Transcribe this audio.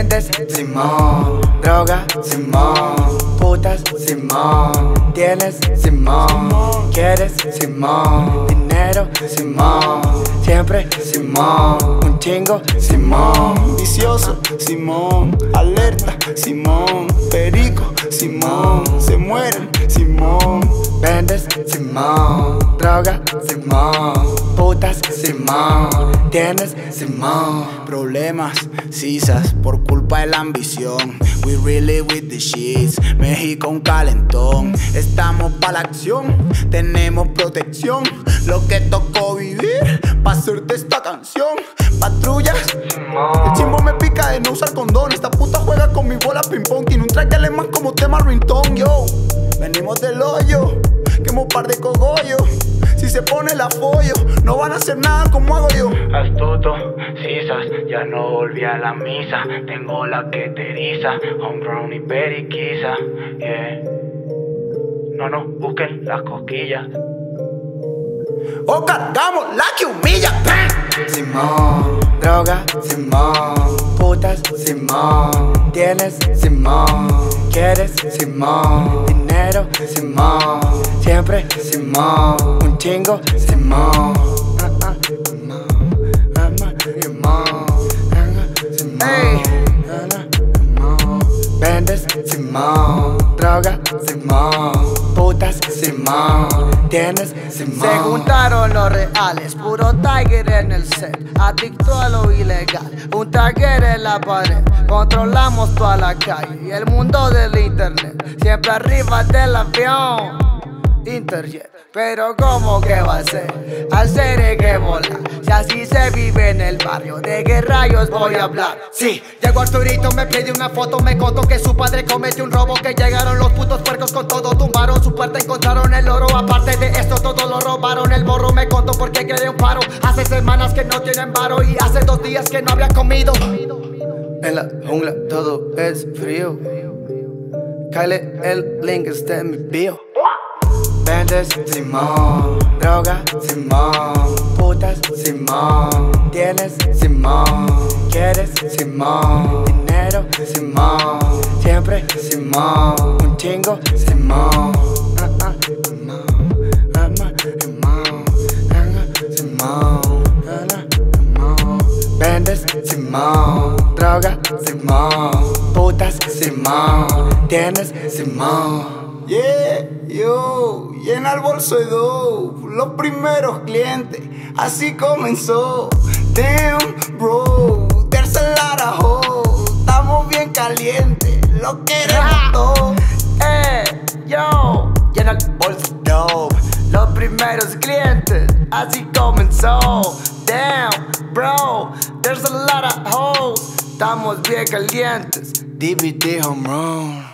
Vendes Simón, droga Simón, putas Simón, tienes Simón, quieres Simón, dinero Simón, siempre Simón, un chingo Simón, vicioso Simón, alerta Simón, perico Simón, se mueren Simón, vendes Simón, droga Simón, putas Simón, tienes Simón, problemas cisas por culpa de la ambición. We really with the sheets, México un calentón. Estamos pa' la acción, tenemos protección. Lo que tocó vivir pa' hacerte esta canción. Patrullas, el chimbo me pica de no usar condón. Esta puta juega con mi bola ping pong. Tiene un track alemán como tema ringtone, yo. Venimos del hoyo, quemo par de cogollos. Si se pone la follo, no van a hacer nada como hago yo. Astuto, sisas, ya no volví a la misa. Tengo la que te eriza, homegrown y periquisa. Yeah. No, no, busquen las cosquillas. O cargamos la que humilla. Simón, droga Simón, putas Simón, tienes Simón, quieres Simón, dinero. Simón, siempre. Simón, un chingo. Simón. Ah, ah, Simón, ah, ah, Simón, ah, ah, Simón, Ey. ah, ah, Simón. Vendes. Simón, droga. Simón, Se juntaron los reales, puro Tiger en el set, adicto a lo ilegal, un Tiger en la pared, controlamos toda la calle y el mundo del internet, siempre arriba del avión. Interjet, pero ¿cómo que va a ser? Hacer que volar, si así se vive en el barrio, ¿de qué rayos voy a hablar? Sí, llegó Arturito, me pidió una foto, me contó que su padre cometió un robo, que llegaron los putos puercos con todo, tumbaron su puerta, encontraron el oro, aparte de esto todo lo robaron, el morro me contó porque quiere un paro, hace semanas que no tienen varo y hace dos días que no había comido. En la jungla todo es frío. Kyle el link está en mi bio. Vendes Simón, droga Simón, putas Simón, tienes Simón, quieres Simón, dinero Simón, siempre Simón, un chingo Simón. Ah, Simón, Simón, Simón, Simón, droga Simón, putas Simón, tienes Simón. Yeah, yo, llena el bolso de dough, los primeros clientes, así comenzó. Damn, bro, there's a lot of hoes, estamos bien calientes, lo queremos todo. Eh, yo, llena el bolso dope. Los primeros clientes, así comenzó. Damn, bro, there's a lot of hoes. Estamos bien calientes. DVD home run.